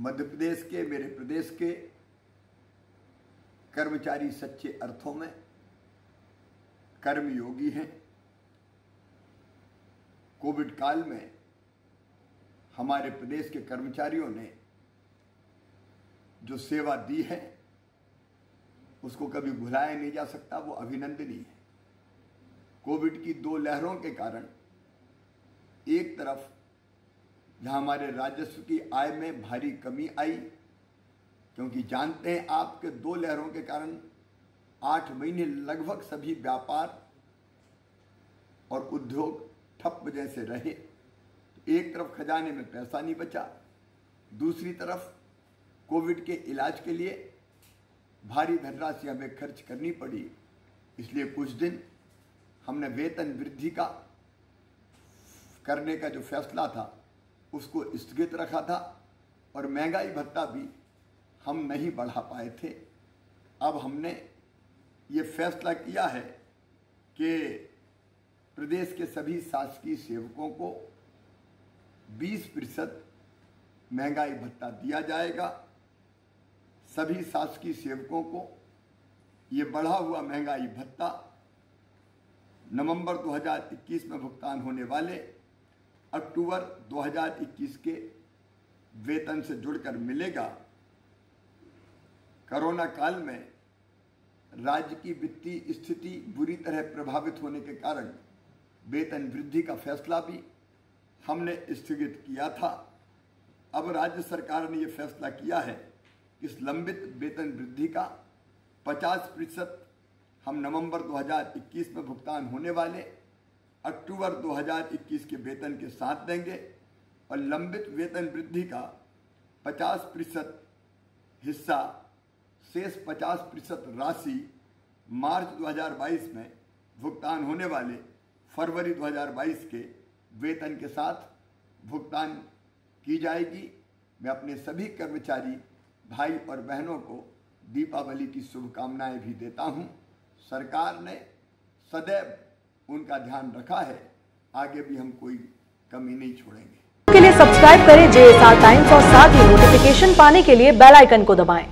मध्य प्रदेश के, मेरे प्रदेश के कर्मचारी सच्चे अर्थों में कर्मयोगी हैं। कोविड काल में हमारे प्रदेश के कर्मचारियों ने जो सेवा दी है, उसको कभी भुलाया नहीं जा सकता, वो अभिनंदनीय है। कोविड की दो लहरों के कारण एक तरफ़ जहाँ हमारे राजस्व की आय में भारी कमी आई, क्योंकि जानते हैं आपके दो लहरों के कारण आठ महीने लगभग सभी व्यापार और उद्योग ठप जैसे रहे। एक तरफ़ खजाने में पैसा नहीं बचा, दूसरी तरफ़ कोविड के इलाज के लिए भारी धनराशि हमें खर्च करनी पड़ी। इसलिए कुछ दिन हमने वेतन वृद्धि का करने का जो फैसला था उसको स्थगित रखा था और महँगाई भत्ता भी हम नहीं बढ़ा पाए थे। अब हमने ये फैसला किया है कि प्रदेश के सभी शासकीय सेवकों को 20 प्रतिशत महँगाई भत्ता दिया जाएगा। सभी शासकीय सेवकों को ये बढ़ा हुआ महँगाई भत्ता नवंबर 2021 में भुगतान होने वाले अक्टूबर 2021 के वेतन से जुड़कर मिलेगा। कोरोना काल में राज्य की वित्तीय स्थिति बुरी तरह प्रभावित होने के कारण वेतन वृद्धि का फैसला भी हमने स्थगित किया था। अब राज्य सरकार ने यह फैसला किया है कि इस लंबित वेतन वृद्धि का 50 प्रतिशत हम नवंबर 2021 में भुगतान होने वाले अक्टूबर 2021 के वेतन के साथ देंगे और लंबित वेतन वृद्धि का 50 प्रतिशत हिस्सा, शेष 50 प्रतिशत राशि मार्च 2022 में भुगतान होने वाले फरवरी 2022 के वेतन के साथ भुगतान की जाएगी। मैं अपने सभी कर्मचारी भाई और बहनों को दीपावली की शुभकामनाएँ भी देता हूँ। सरकार ने सदैव उनका ध्यान रखा है, आगे भी हम कोई कमी नहीं छोड़ेंगे। के लिए सब्सक्राइब करें जेएसआर टाइम्स और साथ ही नोटिफिकेशन पाने के लिए बेल आइकन को दबाएँ।